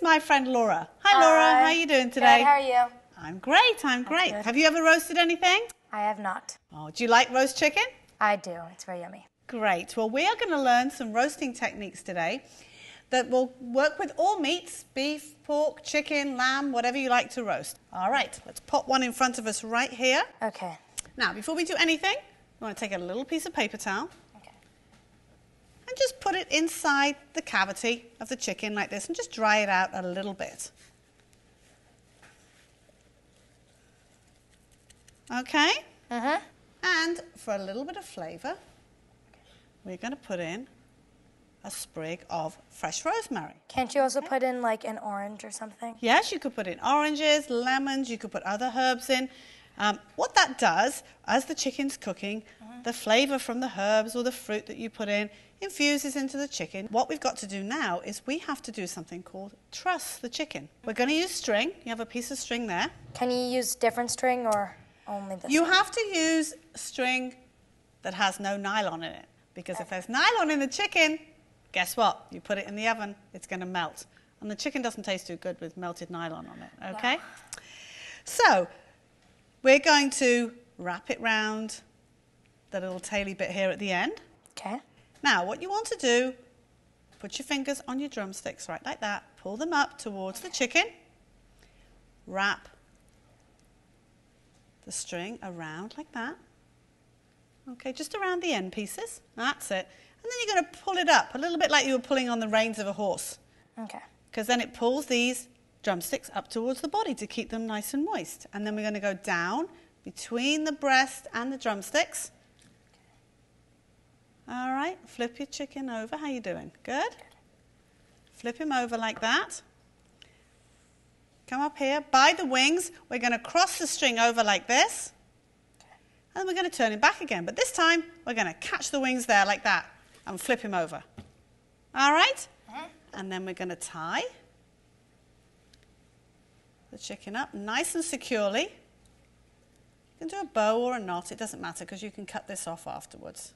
is my friend Laura. Hi, Laura. How are you doing today? Good, how are you? I'm great. I'm great. Have you ever roasted anything? I have not. Oh, do you like roast chicken? I do. It's very yummy. Great. Well, we are going to learn some roasting techniques today that will work with all meats beef, pork, chicken, lamb, whatever you like to roast. All right, let's pop one in front of us right here. Okay. Now, before we do anything, we want to take a little piece of paper towel. And just put it inside the cavity of the chicken like this and just dry it out a little bit. Okay? Mhm. And for a little bit of flavour, we're going to put in a sprig of fresh rosemary. Can't you also put in like an orange or something? Yes, you could put in oranges, lemons, you could put other herbs in. Um, what that does, as the chicken's cooking, the flavour from the herbs or the fruit that you put in infuses into the chicken. What we've got to do now is we have to do something called truss the chicken. We're going to use string. You have a piece of string there. Can you use different string or only this? You one? have to use string that has no nylon in it because if there's nylon in the chicken, guess what? You put it in the oven, it's going to melt. And the chicken doesn't taste too good with melted nylon on it, okay? So, we're going to wrap it round the little taily bit here at the end. Okay. Now, what you want to do, put your fingers on your drumsticks right like that, pull them up towards the chicken, wrap the string around like that. Okay, just around the end pieces. That's it. And then you're going to pull it up a little bit like you were pulling on the reins of a horse, Okay. because then it pulls these drumsticks up towards the body to keep them nice and moist. And then we're going to go down between the breast and the drumsticks. All right, flip your chicken over. How you doing? Good. Flip him over like that. Come up here by the wings. We're going to cross the string over like this. And then we're going to turn him back again. But this time, we're going to catch the wings there like that and flip him over. All right? Uh-huh. And then we're going to tie the chicken up nice and securely. You can do a bow or a knot, it doesn't matter because you can cut this off afterwards.